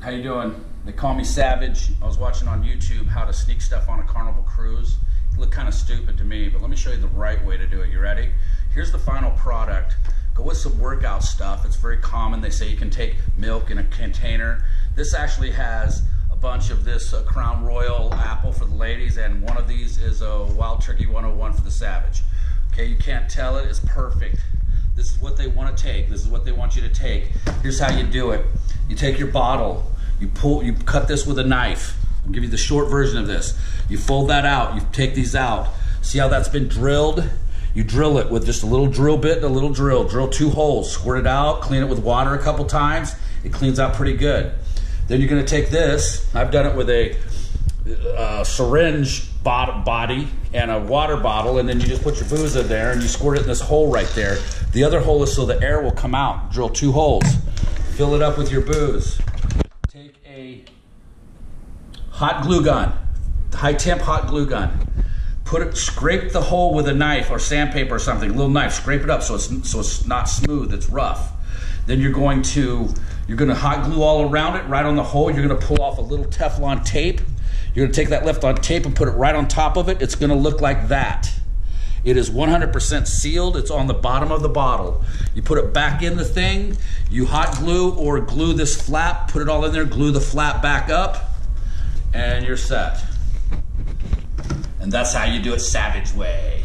How you doing? They call me Savage. I was watching on YouTube how to sneak stuff on a Carnival cruise. It looked kind of stupid to me, but let me show you the right way to do it. You ready? Here's the final product. Go with some workout stuff. It's very common. They say you can take milk in a container. This actually has a bunch of this uh, Crown Royal apple for the ladies, and one of these is a Wild Turkey 101 for the Savage. Okay, you can't tell it. It's perfect. This is what they want to take. This is what they want you to take. Here's how you do it. You take your bottle, you pull, you cut this with a knife. I'll give you the short version of this. You fold that out, you take these out. See how that's been drilled? You drill it with just a little drill bit and a little drill. Drill two holes, squirt it out, clean it with water a couple times. It cleans out pretty good. Then you're gonna take this. I've done it with a uh, syringe body and a water bottle, and then you just put your booze in there and you squirt it in this hole right there. The other hole is so the air will come out. Drill two holes. Fill it up with your booze. Take a hot glue gun, high temp hot glue gun. Put it, scrape the hole with a knife or sandpaper or something, a little knife. Scrape it up so it's so it's not smooth. It's rough. Then you're going to you're going to hot glue all around it, right on the hole. You're going to pull off a little Teflon tape. You're going to take that Teflon tape and put it right on top of it. It's going to look like that. It is 100% sealed. It's on the bottom of the bottle. You put it back in the thing. You hot glue or glue this flap. Put it all in there. Glue the flap back up, and you're set. And that's how you do it Savage way.